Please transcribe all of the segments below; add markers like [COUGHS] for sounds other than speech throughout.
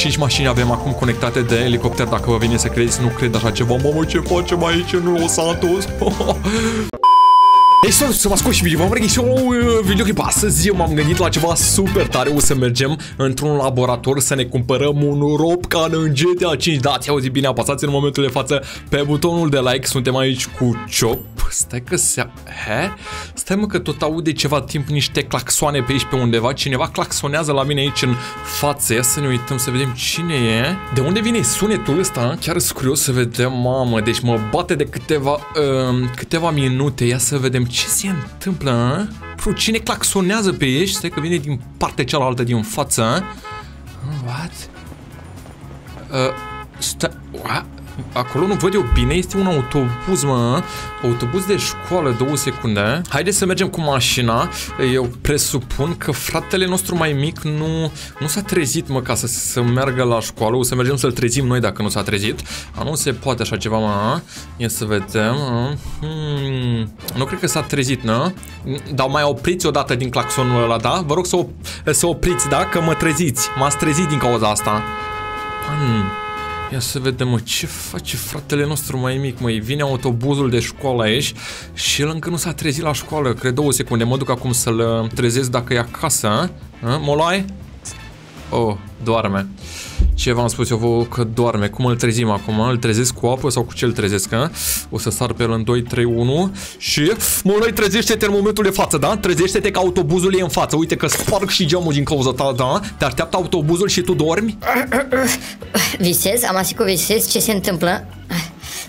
5 mașini avem acum conectate de elicopter, dacă vă vine să credeți, nu cred așa ceva. Mamă, ce facem aici în Los Santos? [LAUGHS] Ei, salut, să mă ascult și video, v-am regăsit un uh, videoclip astăzi, eu m-am gândit la ceva super tare, o să mergem într-un laborator să ne cumpărăm un rob ca în GTA 5, da, ați auzit bine, apăsați în momentul de față pe butonul de like, suntem aici cu Chop, stai că se... He? Stai mă că tot aude ceva timp niște claxoane pe aici pe undeva, cineva claxonează la mine aici în față, ia să ne uităm să vedem cine e, de unde vine sunetul ăsta, chiar sunt curios să vedem, mamă, deci mă bate de câteva, uh, câteva minute, ia să vedem ce se întâmplă? Pro, cine claxonează pe ei? Stai că vine din partea cealaltă din față. What? Uh, stai... What? Acolo nu văd eu bine, este un autobuz, mă. Autobuz de școală, două secunde. Haideți să mergem cu mașina. Eu presupun că fratele nostru mai mic nu, nu s-a trezit, mă, ca să, să meargă la școală. O să mergem să-l trezim noi dacă nu s-a trezit. A, nu se poate așa ceva, mă. Ia să vedem. Hmm. Nu cred că s-a trezit, nu? Dar mai opriți odată din claxonul ăla, da? Vă rog să, op să opriți, da? Că mă treziți. M-ați trezit din cauza asta. Hmm. Ia să vedem, mă, ce face fratele nostru mai mic, măi? Vine autobuzul de școală aici și el încă nu s-a trezit la școală. Cred două secunde, mă duc acum să-l uh, trezesc dacă e acasă, a? Molai? Oh, doarme. Ce v-am spus eu vouă că doarme? Cum îl trezim acum? Îl trezesc cu apă sau cu ce îl trezesc? A? O să sar pe el în 2, 3, 1 și... Molai, trezește-te în momentul de față, da? Trezește-te că autobuzul e în față. Uite că sparg și geamul din cauza ta, da? Te așteaptă autobuzul și tu dormi? [COUGHS] Visez? Am asigur visez? Ce se întâmplă?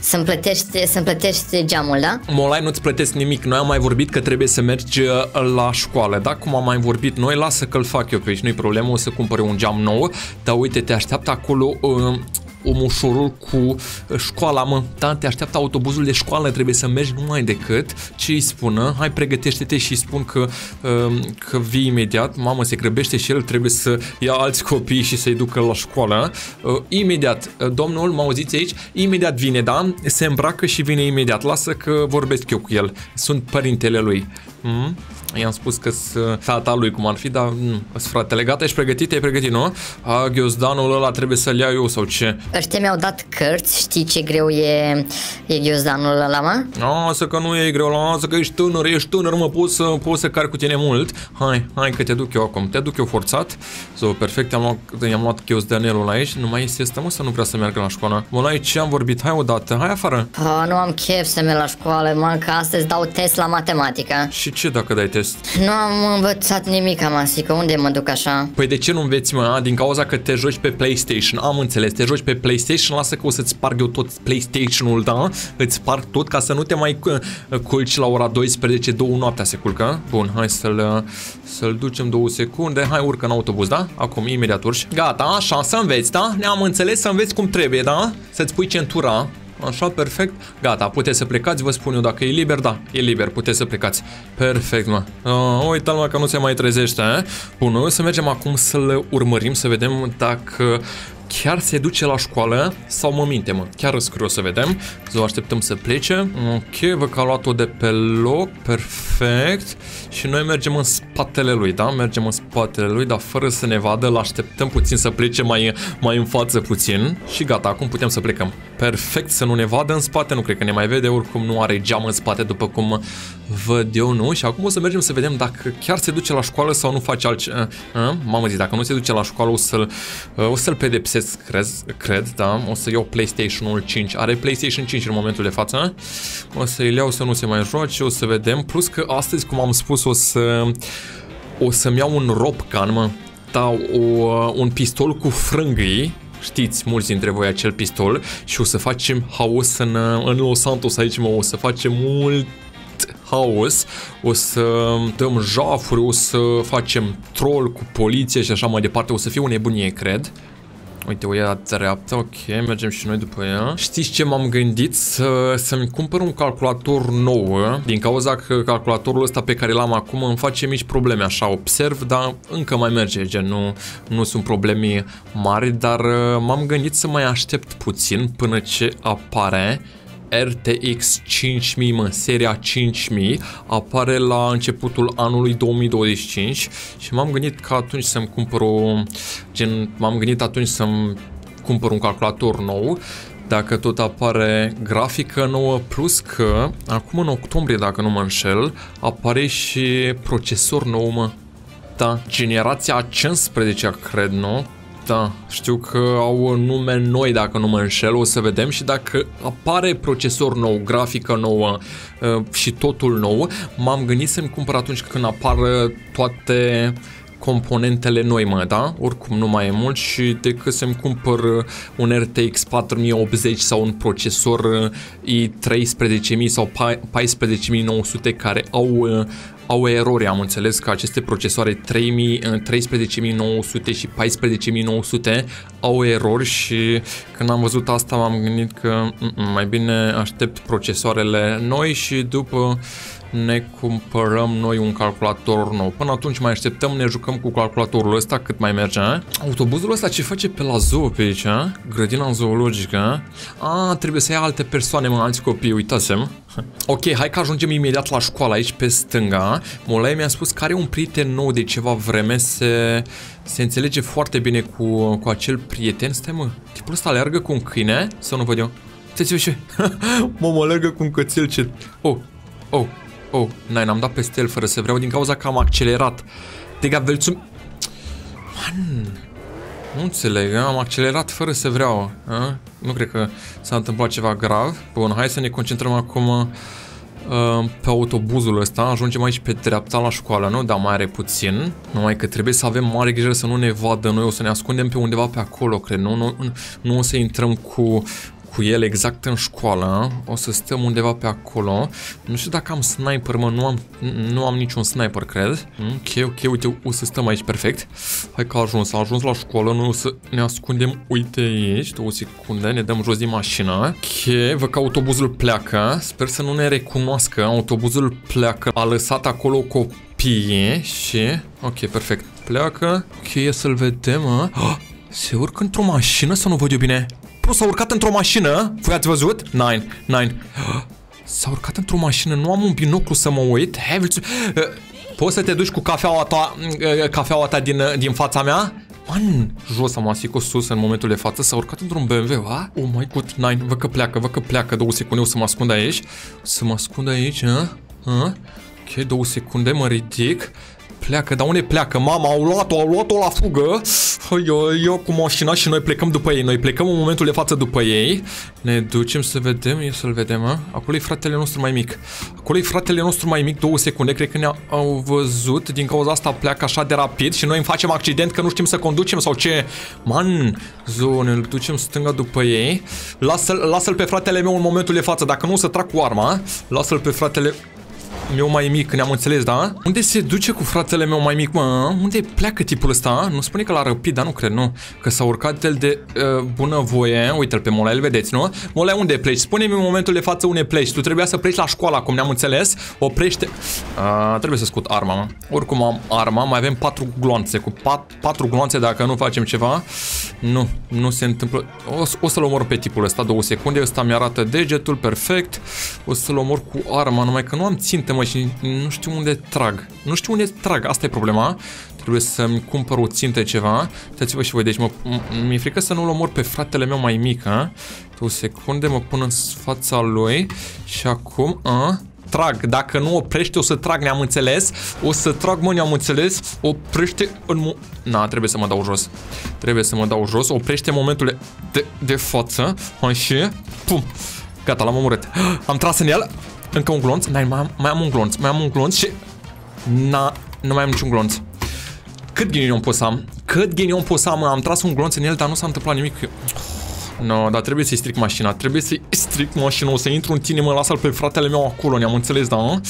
Să-mi plătești, să plătești geamul, da? Molai, nu-ți plătesc nimic. Noi am mai vorbit că trebuie să mergi uh, la școală, da? Cum am mai vorbit noi, lasă că-l fac eu pe aici, nu-i problemă, o să cumpăr un geam nou, dar uite, te așteaptă acolo uh, omușorul cu uh, școala, mă, da, te așteaptă autobuzul de școală, trebuie să mergi numai decât. Ce îi spună, hai pregătește-te și spun că, uh, că vii imediat, mamă, se grăbește și el, trebuie să ia alți copii și să-i ducă la școală, uh, imediat, uh, domnul, mă auziți aici, imediat vine, da, se îmbracă și vine imediat, lasă că vorbesc eu cu el, sunt părintele lui. Mm? I-am spus că sunt tata lui cum ar fi, dar nu, fratele, gata, ești pregătit? Ai pregătit, nu? A, ghiozdanul ăla trebuie să-l iau eu sau ce? Ăștia mi-au dat cărți, știi ce greu e, e ghiozdanul ăla, mă? Lasă că nu e greu, lasă că ești tânăr, ești tânăr, mă, poți să, poți să car cu tine mult. Hai, hai că te duc eu acum, te duc eu forțat. So, perfect, am luat, i-am luat ghiozdanelul aici, nu mai este asta, mă, să nu vrea să meargă la școală. Mă, la ce am vorbit, hai odată, hai afară. Oh, nu am chef să merg la școală, mă, că astăzi dau test la matematică. Și ce dacă dai test? Nu am învățat nimic, că unde mă duc așa? Păi de ce nu înveți, mă? Din cauza că te joci pe PlayStation. Am înțeles, te joci pe PlayStation, lasă că o să-ți sparg eu tot PlayStation-ul, da? Îți sparg tot ca să nu te mai uh, culci la ora 12, două noaptea se culcă. Bun, hai să-l uh, să-l ducem două secunde. Hai, urcă în autobuz, da? Acum, imediat urci. Gata, așa, să înveți, da? Ne-am înțeles să înveți cum trebuie, da? Să-ți pui centura Așa, perfect. Gata, puteți să plecați, vă spun eu dacă e liber, da, e liber, puteți să plecați. Perfect, mă. Uh, uite mă, că nu se mai trezește, eh? Bun, noi o să mergem acum să-l urmărim, să vedem dacă chiar se duce la școală sau mă minte, mă. Chiar îți curios să vedem. Să o așteptăm să plece. Ok, văd că a luat-o de pe loc. Perfect. Și noi mergem în spatele lui, da? Mergem în spatele lui, dar fără să ne vadă. L-așteptăm puțin să plece mai, mai în față puțin. Și gata, acum putem să plecăm. Perfect, să nu ne vadă în spate. Nu cred că ne mai vede, oricum nu are geam în spate, după cum văd eu, nu? Și acum o să mergem să vedem dacă chiar se duce la școală sau nu face altceva. Mamă zi, dacă nu se duce la școală o să-l o să-l pedepsesc găsesc, cred, cred, da, o să iau PlayStation-ul 5. Are PlayStation 5 în momentul de față. O să-i iau să nu se mai joace, o să vedem. Plus că astăzi, cum am spus, o să o să-mi iau un Ropcan, mă. Da, o, un pistol cu frângâi știți mulți dintre voi acel pistol și o să facem haos în, în Los Santos aici, mă, o să facem mult haos, o să dăm jafuri, o să facem troll cu poliție și așa mai departe, o să fie o nebunie, cred. Uite, o ia dreapta, ok, mergem și noi după ea. Știți ce m-am gândit? Să, să-mi cumpăr un calculator nou, din cauza că calculatorul ăsta pe care l-am acum îmi face mici probleme, așa, observ, dar încă mai merge, gen, nu, nu sunt probleme mari, dar uh, m-am gândit să mai aștept puțin până ce apare RTX 5000, mă, seria 5000, apare la începutul anului 2025 și m-am gândit că atunci să-mi cumpăr o, gen, m-am gândit atunci să-mi cumpăr un calculator nou, dacă tot apare grafică nouă, plus că acum în octombrie, dacă nu mă înșel, apare și procesor nou, mă. Da, generația 15 cred, nu? Da, știu că au nume noi dacă nu mă înșel, o să vedem și dacă apare procesor nou, grafică nouă uh, și totul nou, m-am gândit să-mi cumpăr atunci când apar toate componentele noi, mă, da? Oricum nu mai e mult și decât să-mi cumpăr un RTX 4080 sau un procesor i13000 sau 14900 care au uh, au erori, am înțeles că aceste procesoare 3000, 13900 și 14900 au erori și când am văzut asta m-am gândit că mai bine aștept procesoarele noi și după ne cumpărăm noi un calculator nou. Până atunci mai așteptăm, ne jucăm cu calculatorul ăsta cât mai merge. A? Autobuzul ăsta ce face pe la zoo pe aici? A? Grădina zoologică. A, trebuie să ia alte persoane, mă, alți copii, uitasem. [LAUGHS] Ok, hai că ajungem imediat la școală aici pe stânga. Molai mi-a spus că are un prieten nou de ceva vreme, se, se înțelege foarte bine cu, cu acel prieten. Stai mă, tipul ăsta alergă cu un câine? Sau nu văd eu? Uitați-vă și [LAUGHS] mă, mă alergă cu un cățel ce... Oh, oh, Oh, n am dat peste el fără să vreau din cauza că am accelerat. De gavelțul... Man, nu înțeleg, am accelerat fără să vreau. A? Nu cred că s-a întâmplat ceva grav. Bun, hai să ne concentrăm acum uh, pe autobuzul ăsta. Ajungem aici pe dreapta la școală, nu? Dar mai are puțin. Numai că trebuie să avem mare grijă să nu ne vadă noi. O să ne ascundem pe undeva pe acolo, cred. Nu, nu, nu o să intrăm cu cu el exact în școală. O să stăm undeva pe acolo. Nu știu dacă am sniper, mă, nu am, nu am niciun sniper, cred. Ok, ok, uite, o să stăm aici, perfect. Hai că a ajuns, a ajuns la școală, noi o să ne ascundem, uite aici, două secunde, ne dăm jos din mașină. Ok, văd că autobuzul pleacă, sper să nu ne recunoască, autobuzul pleacă, a lăsat acolo copii și... Ok, perfect, pleacă, ok, să-l vedem, Oh, se urcă într-o mașină sau nu văd eu bine? Pro s-a urcat într-o mașină. Voi ați văzut? Nine, nine. [GASPS] S-a urcat într-o mașină, nu am un binoclu să mă uit. Hai, uh, poți să te duci cu cafeaua ta, uh, cafeaua ta din, uh, din fața mea? Man, jos am asico sus în momentul de față, s-a urcat într-un BMW, a? Oh my god, nine, văd că pleacă, văd că pleacă, două secunde, o să mă ascund aici. Să mă ascund aici, a? a? Ok, două secunde, mă ridic. Pleacă, dar unde pleacă? Mama, au luat-o, au luat-o la fugă. Eu, eu cu mașina și noi plecăm după ei. Noi plecăm în momentul de față după ei. Ne ducem să vedem, e să-l vedem, a? Acolo e fratele nostru mai mic. Acolo e fratele nostru mai mic, două secunde, cred că ne-au văzut. Din cauza asta pleacă așa de rapid și noi îmi facem accident că nu știm să conducem sau ce. Man, zo, ne ducem stânga după ei. Lasă-l lasă pe fratele meu în momentul de față. Dacă nu, o să trag cu arma. Lasă-l pe fratele meu mai mic, ne-am înțeles, da? Unde se duce cu fratele meu mai mic, mă? Unde pleacă tipul ăsta? Nu spune că l-a răpit, dar nu cred, nu. Că s-a urcat el de uh, bunăvoie. Uite-l pe Mola, îl vedeți, nu? Mola, unde pleci? Spune-mi în momentul de față unde pleci. Tu trebuia să pleci la școală, acum ne-am înțeles. Oprește... Uh, trebuie să scot arma, mă. Oricum am arma, mai avem patru glonțe. Cu pat, patru glonțe, dacă nu facem ceva, nu, nu se întâmplă. O, o să-l omor pe tipul ăsta două secunde. Ăsta mi-arată degetul, perfect. O să-l omor cu arma, numai că nu am ținte, mă, mă, și nu știu unde trag. Nu știu unde trag, asta e problema. Trebuie să-mi cumpăr o țintă ceva. Uitați-vă și voi, deci mi-e frică să nu-l omor pe fratele meu mai mic, a? O secunde, mă pun în fața lui și acum, a? Trag, dacă nu oprește o să trag, ne-am înțeles O să trag, mă, ne-am înțeles Oprește în... Na, trebuie să mă dau jos Trebuie să mă dau jos, oprește momentul de, de față Așa, pum Gata, l-am omorât [GASPS] Am tras în el încă un glonț. Mai, mai, mai am un glonț. Mai am un glonț și... Na, nu mai am niciun glonț. Cât ghinion pot să am? Cât ghinion pot să am? Am tras un glonț în el, dar nu s-a întâmplat nimic. No, dar trebuie să-i stric mașina. Trebuie să-i stric mașina. O să intru în tine, mă lasă-l pe fratele meu acolo. Ne-am înțeles, da? Bun,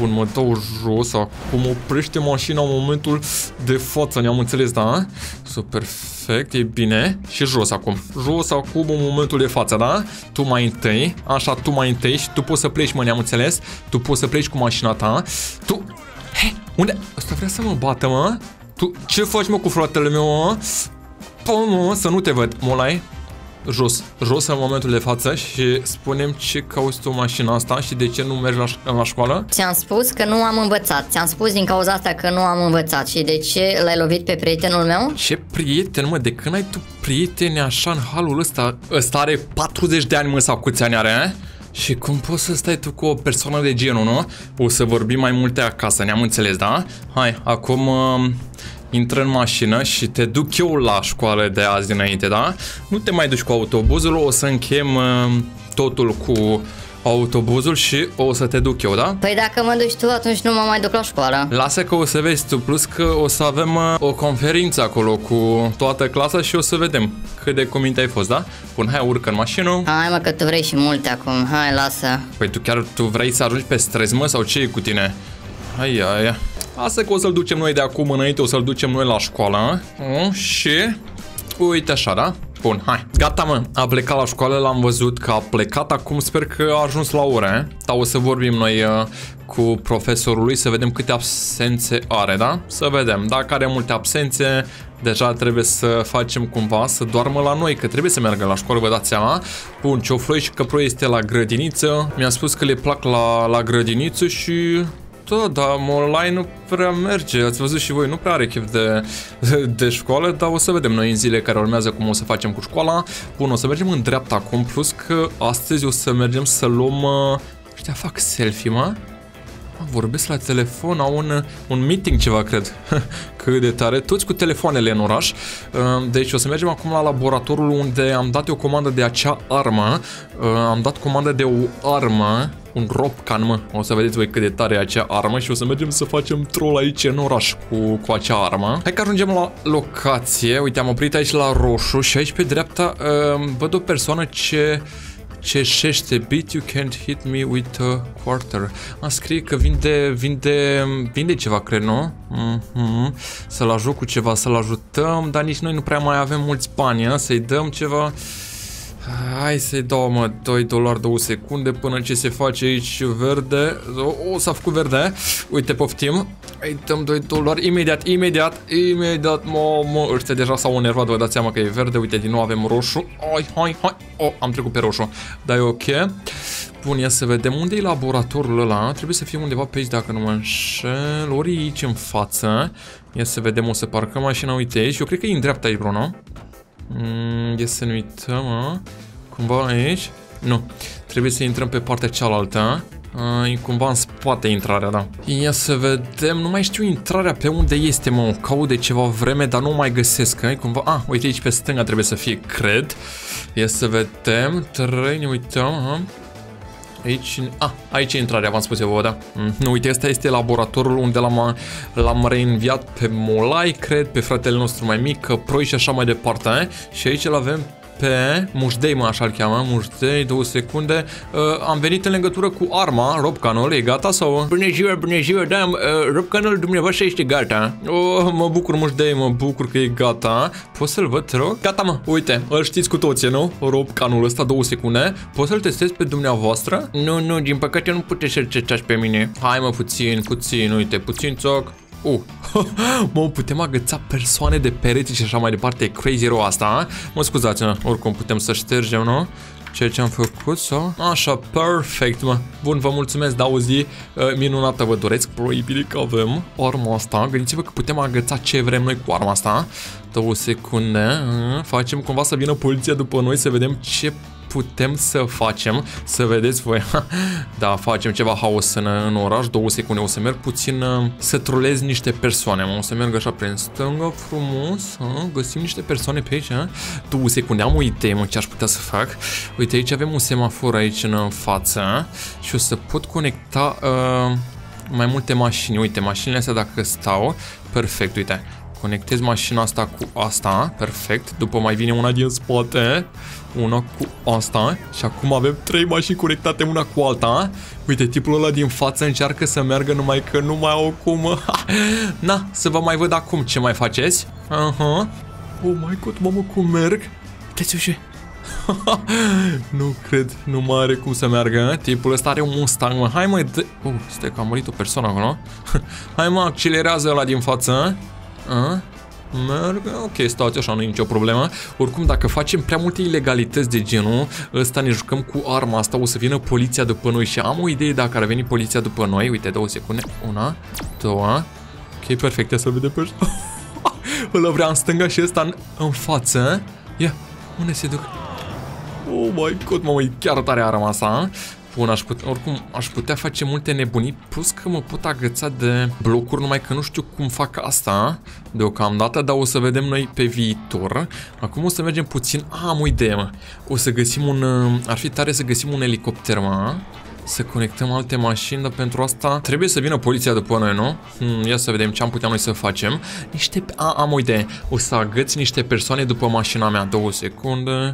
mă dau jos. Acum oprește mașina în momentul de față. Ne-am înțeles, da? Super perfect, e bine. Și jos acum. Jos acum în momentul de față, da? Tu mai întâi. Așa, tu mai întâi și tu poți să pleci, mă, ne-am înțeles. Tu poți să pleci cu mașina ta. Tu... He, unde? Ăsta vrea să mă bată, mă? Tu ce faci, mă, cu fratele meu, mă? Pă, mă, să nu te văd. Molai? Jos, jos în momentul de față și spunem ce cauți tu mașina asta și de ce nu mergi la, la școală? Ți-am spus că nu am învățat. Ți-am spus din cauza asta că nu am învățat. Și de ce l-ai lovit pe prietenul meu? Ce prieten, mă, de când ai tu prieteni așa în halul ăsta? Ăsta are 40 de ani, mă, sau câți ani are, eh? Și cum poți să stai tu cu o persoană de genul, nu? O să vorbim mai multe acasă, ne-am înțeles, da? Hai, acum uh, intră în mașină și te duc eu la școală de azi dinainte, da? Nu te mai duci cu autobuzul, o să închem uh, totul cu autobuzul și o să te duc eu, da? Păi dacă mă duci tu, atunci nu mă mai duc la școală. Lasă că o să vezi tu, plus că o să avem uh, o conferință acolo cu toată clasa și o să vedem cât de cuminte ai fost, da? Bun, hai urcă în mașină. Hai mă, că tu vrei și multe acum. Hai, lasă. Păi tu chiar tu vrei să ajungi pe stres, mă, sau ce e cu tine? Hai, hai, Asta că o să-l ducem noi de acum înainte, o să-l ducem noi la școală. Uh, și... Uite așa, da? Bun, hai. Gata, mă. A plecat la școală, l-am văzut că a plecat. Acum sper că a ajuns la ore. Dar o să vorbim noi uh, cu profesorul lui să vedem câte absențe are, da? Să vedem. Dacă are multe absențe, deja trebuie să facem cumva să doarmă la noi, că trebuie să meargă la școală, vă dați seama. Bun, Ciofloi și Căproi este la grădiniță. Mi-a spus că le plac la, la grădiniță și da, dar online nu prea merge. Ați văzut și voi, nu prea are chef de, de școală, dar o să vedem noi în zile care urmează cum o să facem cu școala. Bun, o să mergem în dreapta acum, plus că astăzi o să mergem să luăm... Uh, ăștia fac selfie, mă? Vorbesc la telefon, au un, un meeting ceva, cred. [LAUGHS] Cât de tare. Toți cu telefoanele în oraș. Uh, deci o să mergem acum la laboratorul unde am dat o comandă de acea armă. Uh, am dat comandă de o armă un ropcan, mă. O să vedeți voi cât de tare e acea armă și o să mergem să facem troll aici în oraș cu, cu acea armă. Hai că ajungem la locație. Uite, am oprit aici la roșu și aici pe dreapta uh, văd o persoană ce ceșește beat you can't hit me with a quarter. A scrie că vinde, vinde, vinde ceva, cred, nu? Mm -hmm. Să-l ajut cu ceva, să-l ajutăm, dar nici noi nu prea mai avem mulți bani, să-i dăm ceva... Hai să-i dau, mă, 2 dolari 2 secunde până ce se face aici verde. O, s-a făcut verde. Uite, poftim. Îi dăm 2 dolari imediat, imediat, imediat. Mă, mă, ăștia deja s-au enervat, vă dați seama că e verde. Uite, din nou avem roșu. Hai, hai, hai. Oh, am trecut pe roșu. Da, e ok. Bun, ia să vedem unde e laboratorul ăla. Trebuie să fie undeva pe aici, dacă nu mă înșel. Ori aici în față. Ia să vedem, o să parcăm mașina, uite aici. Eu cred că e în dreapta aici, Bruno. Mm, ia să ne uităm, a? Cumva aici? Nu. Trebuie să intrăm pe partea cealaltă. Uh, e cumva în spate intrarea, da. Ia să vedem, nu mai știu intrarea pe unde este, mă, caut de ceva vreme, dar nu mai găsesc, e cumva, ah, uite aici pe stânga trebuie să fie, cred. Ia să vedem, trei, ne uităm, aha. Aici, a, aici e intrarea, v-am spus eu, vă, da? Mm, nu, uite, ăsta este laboratorul unde l-am reinviat pe Molai, cred, pe fratele nostru mai mic, Proi și așa mai departe, eh? Și aici îl avem pe Mușdei, mă așa-l cheamă, Mușdei, două secunde. Uh, am venit în legătură cu arma, Robcanul, e gata sau? Bună ziua, bună ziua, da, uh, Robcanul dumneavoastră este gata. Oh, mă bucur, Mușdei, mă bucur că e gata. Poți să-l văd, te rog? Gata, mă, uite, îl știți cu toții, nu? Robcanul ăsta, două secunde. Poți să-l testez pe dumneavoastră? Nu, nu, din păcate nu puteți să-l testați pe mine. Hai, mă, puțin, puțin, uite, puțin, țoc. Uh, [LAUGHS] mă, putem agăța persoane de pereți și așa mai departe. E crazy rău asta, Mă scuzați, mă. oricum putem să ștergem, nu? Ceea ce am făcut sau? Așa, perfect, mă. Bun, vă mulțumesc, da, o zi uh, minunată vă doresc. Probabil că avem arma asta. Gândiți-vă că putem agăța ce vrem noi cu arma asta. Două secunde. Uh, facem cumva să vină poliția după noi să vedem ce putem să facem, să vedeți voi, [LAUGHS] da, facem ceva haos în, în oraș, două secunde, o să merg puțin uh, să trolez niște persoane, o să merg așa prin stânga frumos, a, găsim niște persoane pe aici, a? două secunde, am o idee, mă, ce aș putea să fac, uite, aici avem un semafor aici în față și o să pot conecta uh, mai multe mașini, uite, mașinile astea dacă stau, perfect, uite, conectez mașina asta cu asta, perfect, după mai vine una din spate, una cu asta și acum avem trei mașini conectate una cu alta. Uite, tipul ăla din față încearcă să meargă numai că nu mai au cum. [LAUGHS] Na, să vă mai văd acum ce mai faceți. Aha. Oh my god, mamă, cum merg. Uite-ți ușe. [LAUGHS] nu cred, nu mai are cum să meargă. Tipul ăsta are un Mustang, mă. Hai mă, dă... Uh, stai că a murit o persoană acolo. [LAUGHS] Hai mă, accelerează ăla din față. Uh? Merg, ok, stați așa, nu e nicio problemă. Oricum, dacă facem prea multe ilegalități de genul ăsta, ne jucăm cu arma asta, o să vină poliția după noi și am o idee dacă ar veni poliția după noi. Uite, două secunde. Una, două. Ok, perfect, ia să vedem pe ăsta. [LAUGHS] Îl vrea în stânga și ăsta în, în față. Ia, unde se duc? Oh my god, mamă, e chiar tare arma asta. Bun, aș putea, oricum aș putea face multe nebunii, plus că mă pot agăța de blocuri, numai că nu știu cum fac asta deocamdată, dar o să vedem noi pe viitor. Acum o să mergem puțin, ah, am o idee, mă. O să găsim un, ar fi tare să găsim un elicopter, mă. Să conectăm alte mașini, dar pentru asta trebuie să vină poliția după noi, nu? Hmm, ia să vedem ce am putea noi să facem. Niște... A, am o idee. O să agăți niște persoane după mașina mea. Două secunde.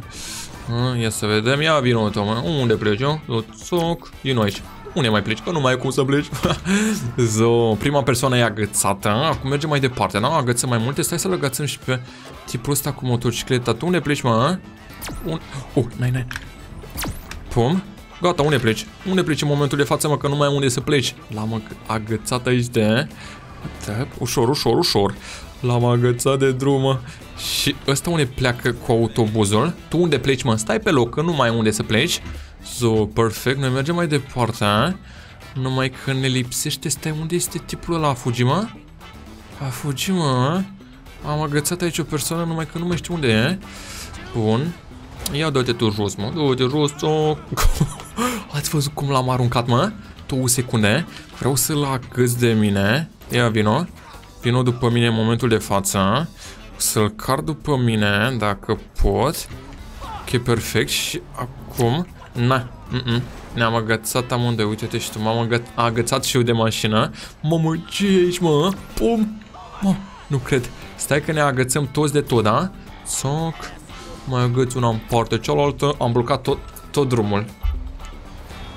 Ia să vedem, ia vină o mă. Unde pleci, eu? Țoc, vino aici. Unde mai pleci? Că nu mai e cum să pleci. [LAUGHS] Zo, prima persoană e agățată. Acum mergem mai departe. Nu, agățăm mai multe. Stai să-l agățăm și pe tipul ăsta cu motocicleta. Tu unde pleci, mă? Un... Uh, nai, nai. Pum. Gata, unde pleci? Unde pleci în momentul de față, mă, că nu mai ai unde să pleci? L-am agățat aici de... Ușor, ușor, ușor. L-am agățat de drum, Și ăsta unde pleacă cu autobuzul? Tu unde pleci, mă? Stai pe loc, că nu mai ai unde să pleci. So, perfect, noi mergem mai departe, a? Numai că ne lipsește, stai, unde este tipul ăla? A fugit, mă? A fugit, mă? Am agățat aici o persoană, numai că nu mai știu unde e. Bun. Ia dă-te tu jos, mă. Dă-te jos, o... [LAUGHS] Ați văzut cum l-am aruncat, mă? Două secunde. Vreau să-l agăț de mine. Ia vino. Vino după mine în momentul de față. Să-l car după mine, dacă pot. Ok, perfect. Și acum... Na, mm -mm. Ne-am agățat amândoi, uite-te și tu, m-am agă agățat și eu de mașină. Mamă, ce e aici, mă? Pum! Mă, nu cred. Stai că ne agățăm toți de tot, da? Soc. Mai agăț una în partea cealaltă. Am blocat tot, tot drumul.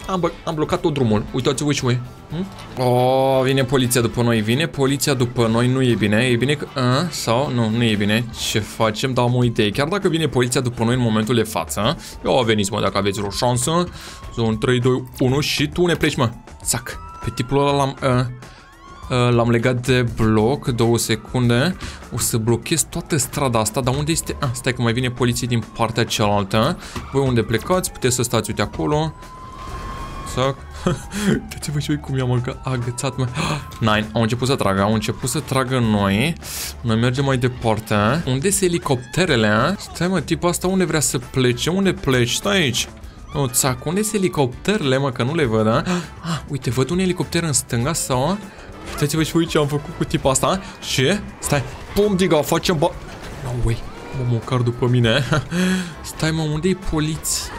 Am, am blocat tot drumul. Uitați-vă și voi. Hm? Oh, vine poliția după noi. Vine poliția după noi. Nu e bine. E bine că... A, sau? Nu, nu e bine. Ce facem? Dau o idee. Chiar dacă vine poliția după noi în momentul de față. Eu veniți, mă, dacă aveți o șansă. Zon 3, 2, 1 și tu ne pleci, mă. Zac. Pe tipul ăla l-am... Uh, L-am legat de bloc, două secunde. O să blochez toată strada asta, dar unde este... Ah, stai că mai vine poliție din partea cealaltă. Voi unde plecați? Puteți să stați, uite acolo. Zac. [LAUGHS] Uitați-vă și cum i-am agățat, mă. [GASPS] Nine, au început să tragă, au început să tragă noi. Noi mergem mai departe. Unde sunt elicopterele, Stai, mă, tipul asta unde vrea să plece? Unde pleci? Stai aici. O, țac, unde sunt elicopterele, mă, că nu le văd, a? [GASPS] Ah, uite, văd un elicopter în stânga sau... Uitați-vă și voi ce am făcut cu tipul asta. Ce? Stai, pum, diga, facem ba... No way. Mă mocar după mine. [LAUGHS] Stai mă, unde e poliția?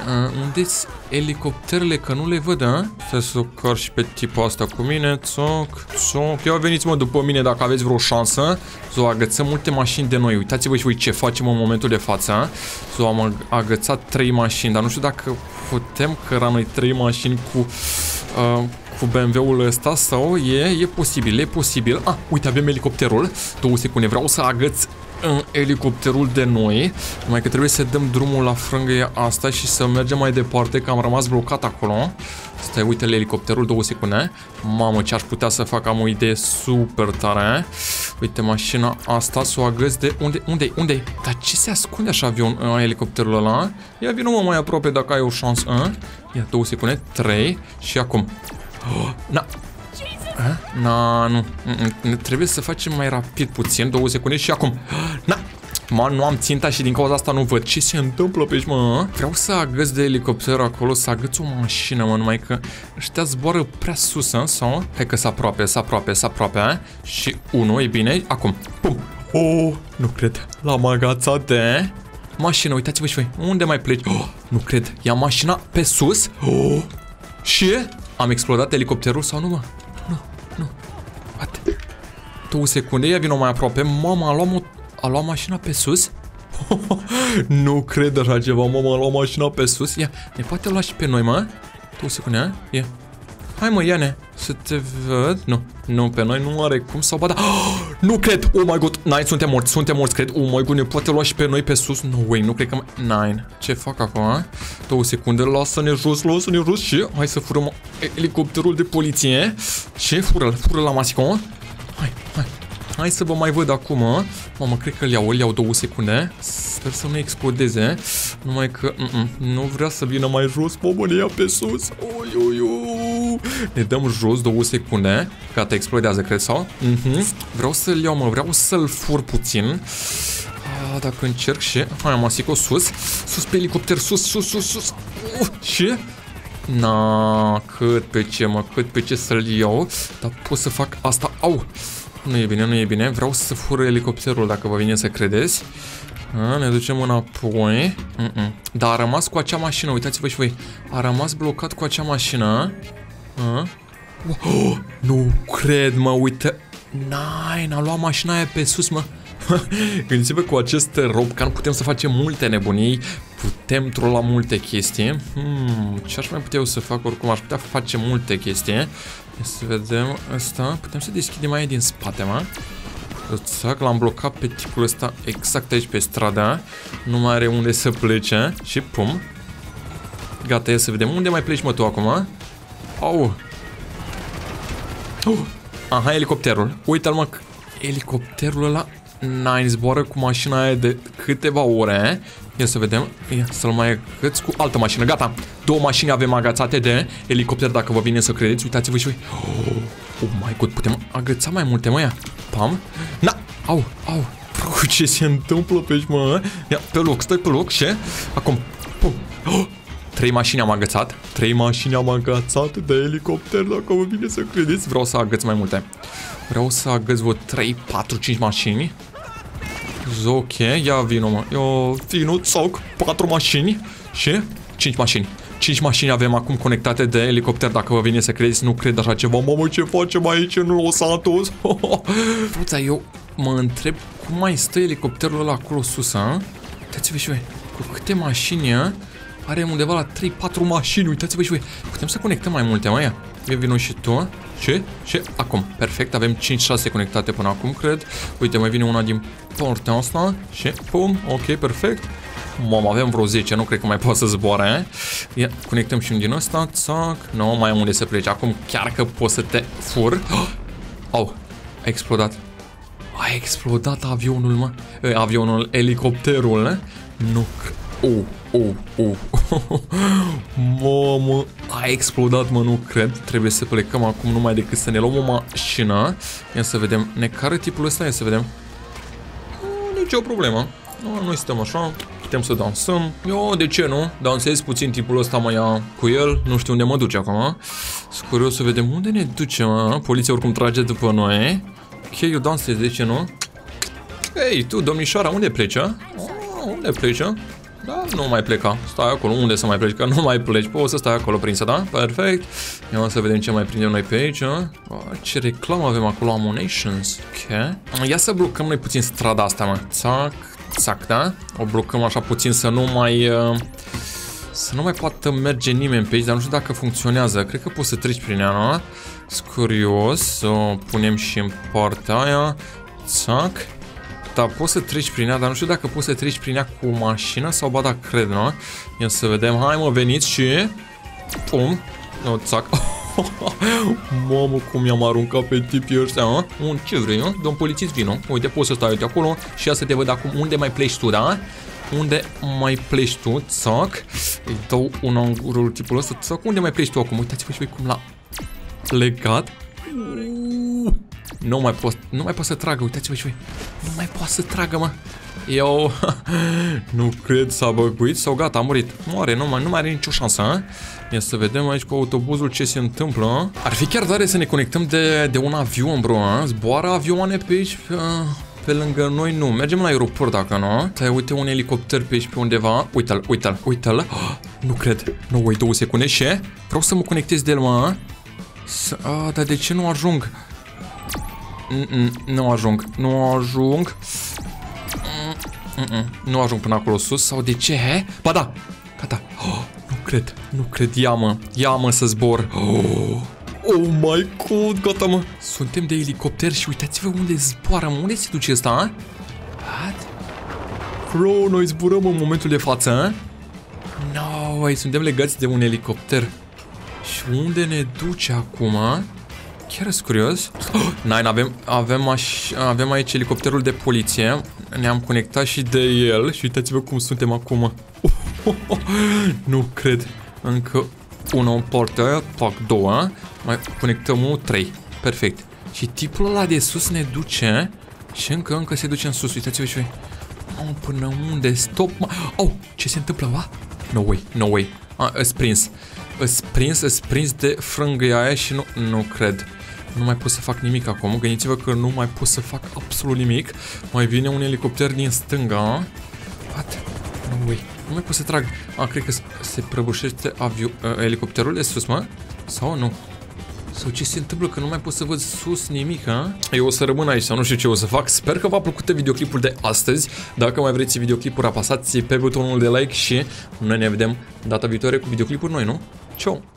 unde sunt elicopterele? Că nu le văd, a? Stai să car și pe tipul asta cu mine. Țoc, țoc. Ia veniți mă după mine dacă aveți vreo șansă. Să o agățăm multe mașini de noi. Uitați-vă și voi ce facem în momentul de față. Să am agățat trei mașini, dar nu știu dacă putem căra noi trei mașini cu... Uh, cu BMW-ul ăsta sau e, e posibil, e posibil. Ah, uite, avem elicopterul. Două secunde, vreau să agăț în elicopterul de noi, numai că trebuie să dăm drumul la frângăia asta și să mergem mai departe, că am rămas blocat acolo. Stai, uite elicopterul, două secunde. Mamă, ce aș putea să fac, am o idee super tare. Uite, mașina asta, să o agăs de... Unde, unde, unde? Dar ce se ascunde așa avion, în elicopterul ăla? Ia vină mă mai aproape dacă ai o șansă. A? Ia, două secunde, trei și acum. Oh, [GASPS] na, Na, nu. Mm, trebuie să facem mai rapid puțin, două secunde și acum. [GASPS] Na! Mă, nu am ținta și din cauza asta nu văd ce se întâmplă pe aici, mă. Vreau să agăț de elicopter acolo, să agăț o mașină, mă, numai că ăștia zboară prea sus, în, sau? Hai că s aproape, s aproape, s aproape, a? Și unul, e bine, acum. Pum! Oh, nu cred. L-am agațat de... Mașină, uitați-vă și voi. Unde mai pleci? Oh, nu cred. Ia mașina pe sus. Oh. Și am explodat elicopterul sau nu, mă? Nu. What? Două secunde, ia vină mai aproape. Mama, a luat, a luat mașina pe sus? [LAUGHS] nu cred așa ceva, mama, a luat mașina pe sus. Ia, ne poate lua și pe noi, mă? Două secunde, ia. Hai mă, ia-ne, să te văd. Nu, nu, pe noi nu are cum să o bada. [GASPS] Oh, nu cred, oh my god, Nine, suntem morți, suntem morți, cred. Oh my god, ne poate lua și pe noi pe sus. No way, nu cred că mai... Nine, ce fac acum? Două secunde, lasă-ne jos, lasă-ne jos și hai să furăm elicopterul de poliție. Ce? Fură, fură la masicon. Hai, hai. Hai să vă mai văd acum. Mamă, cred că îl iau, îl iau două secunde. Sper să nu explodeze. Numai că mm -mm, nu vrea să vină mai jos. Mamă, ne ia pe sus. Ui, ui, ui. Ne dăm jos două secunde. Gata, explodează, cred, sau? Mm -hmm. Vreau să-l iau, mă, vreau să-l fur puțin. Ah, dacă încerc și... Hai, am asicot sus. Sus pe elicopter, sus, sus, sus, sus. Uh, și... Na, cât pe ce, mă, cât pe ce să-l iau. Dar pot să fac asta. Au! Nu e bine, nu e bine. Vreau să fur elicopterul, dacă vă vine să credeți. A, ne ducem înapoi. Mm -mm. Dar a rămas cu acea mașină, uitați-vă și voi. A rămas blocat cu acea mașină. A? [GASPS] Oh, nu cred, mă, uite. Nai, n-a luat mașina aia pe sus, mă. [LAUGHS] Gândiți-vă cu acest robcan putem să facem multe nebunii, putem trola multe chestii. Hmm, ce aș mai putea eu să fac oricum? Aș putea face multe chestii. Să vedem asta. Putem să deschidem aia din spate, mă. Exact, l-am blocat pe tipul ăsta exact aici pe strada. Nu mai are unde să plece. Și pum. Gata, ia să vedem. Unde mai pleci, mă, tu acum? Au. Uh. Aha, elicopterul. Uite-l, mă. Elicopterul ăla Nine zboară cu mașina aia de câteva ore. Ia să vedem. Ia să-l mai agăți cu altă mașină. Gata. Două mașini avem agațate de elicopter, dacă vă vine să credeți. Uitați-vă și voi. Oh, oh my god, putem agăța mai multe, mă, ia. Pam. Na! Au, au. Ce se întâmplă pe aici, mă? Ia, pe loc, stai pe loc și... Acum. Pum. Oh. Trei mașini am agățat. Trei mașini am agățat de elicopter, dacă vă vine să credeți. Vreau să agăț mai multe. Vreau să agăț vreo 3, 4, 5 mașini. Ok, ia vino mă. Eu vino, țoc, 4 mașini și 5 mașini. 5 mașini avem acum conectate de elicopter, dacă vă vine să credeți, nu cred așa ceva. Mamă, ce facem aici în Los Santos? [LAUGHS] Fruța, eu mă întreb cum mai stă elicopterul ăla acolo sus, a? Uitați-vă și voi, cu câte mașini are undeva la 3-4 mașini, uitați-vă și voi. Putem să conectăm mai multe, mai ia. Eu vino și tu. Și? Și? Acum. Perfect. Avem 5-6 conectate până acum, cred. Uite, mai vine una din partea asta. Și? Pum. Ok, perfect. Mamă, avem vreo 10, nu cred că mai poate să zboare. Ia, conectăm și un din ăsta. Țac. Nu, mai am unde să pleci. Acum chiar că poți să te fur. Oh! [GASPS] Au, a explodat. A explodat avionul, mă. Avionul, elicopterul, Nu. Oh, oh, oh. [LAUGHS] Mamă, a explodat, mă, nu cred. Trebuie să plecăm acum numai decât să ne luăm o mașină. Ia să vedem. Ne care tipul ăsta? Ia să vedem. Nu, nici o problemă. Nu, noi stăm așa, putem să dansăm. Eu, de ce nu? Dansez puțin tipul ăsta mă ia cu el. Nu știu unde mă duce acum. Sunt curios să vedem unde ne duce, mă. Poliția oricum trage după noi. Ok, eu dansez, de ce nu? Ei, tu, domnișoara, unde pleci, a? Oh, unde pleci, a? Da, nu mai pleca. Stai acolo. Unde să mai pleci? Că nu mai pleci. Poți să stai acolo prinsă, da? Perfect. Ia să vedem ce mai prindem noi pe aici. Oh, ce reclamă avem acolo. Ammunitions. Ok. Ia să blocăm noi puțin strada asta, mă. Țac, țac, da? O blocăm așa puțin să nu mai... Uh, să nu mai poată merge nimeni pe aici, dar nu știu dacă funcționează. Cred că poți să treci prin ea, nu? Curios. O punem și în partea aia. Țac. Da, poți să treci prin ea, dar nu știu dacă poți să treci prin ea cu mașina sau ba da, cred, nu? Ia să vedem. Hai mă, veniți și... Pum. No, țac. [LAUGHS] Mamă, cum i-am aruncat pe tipii ăștia, a? Un, ce vrei, nu? Domn polițist, vino. Uite, poți să stai uite acolo și ia să te văd acum unde mai pleci tu, da? Unde mai pleci tu? Țac. Îi dau un angurul tipul ăsta. Țac, unde mai pleci tu acum? Uitați-vă și voi cum l-a legat. Nu mai pot, nu mai pot să tragă, uitați-vă și voi. Nu mai pot să tragă, mă. Eu [LAUGHS] nu cred s-a băguit sau gata, a murit. Moare, nu mai, nu mai are nicio șansă, a? Ia să vedem aici cu autobuzul ce se întâmplă. Ar fi chiar tare să ne conectăm de, de un avion, bro, a? Zboară avioane pe aici, pe, pe lângă noi, nu. Mergem la aeroport dacă nu. Stai, uite un elicopter pe aici pe undeva. Uite-l, uite-l, uite-l. Oh, [GASPS] nu cred. Nu, uit două secunde și vreau să mă conectez de el, mă. S a, dar de ce nu ajung? Mm -mm, nu ajung. Nu ajung. Mm -mm, nu ajung până acolo sus. Sau de ce, he? Ba da. Gata. Oh, nu cred. Nu cred. Ia mă. Ia mă să zbor. Oh. Oh my god, gata mă. Suntem de elicopter și uitați-vă unde zboară, mă. Unde se duce ăsta, a? What? Bro, noi zburăm în momentul de față, a? No, suntem legați de un elicopter. Și unde ne duce acum? Ok, Chiar sunt curios. Oh, [GASPS] Nine, avem, avem, aș, avem aici elicopterul de poliție. Ne-am conectat și de el. Și uitați-vă cum suntem acum. [LAUGHS] nu cred. Încă una în partea fac două. Mai conectăm unul, trei. Perfect. Și tipul ăla de sus ne duce și încă, încă se duce în sus. Uitați-vă și voi. Oh, până unde? Stop, mă. Oh, ce se întâmplă, va? No way, no way. Ah, îs prins. Îs prins, îs prins de frângâia aia și nu, nu cred. Nu mai pot să fac nimic acum. Gândiți-vă că nu mai pot să fac absolut nimic. Mai vine un elicopter din stânga. What? No way. Nu mai pot să trag. Ah, cred că se prăbușește aviu, uh, elicopterul de sus, mă? Sau nu? Sau ce se întâmplă că nu mai pot să văd sus nimic, ha? Eu o să rămân aici sau nu știu ce o să fac. Sper că v-a plăcut videoclipul de astăzi. Dacă mai vreți videoclipuri, apăsați pe butonul de like și noi ne vedem data viitoare cu videoclipuri noi, nu? Ciao!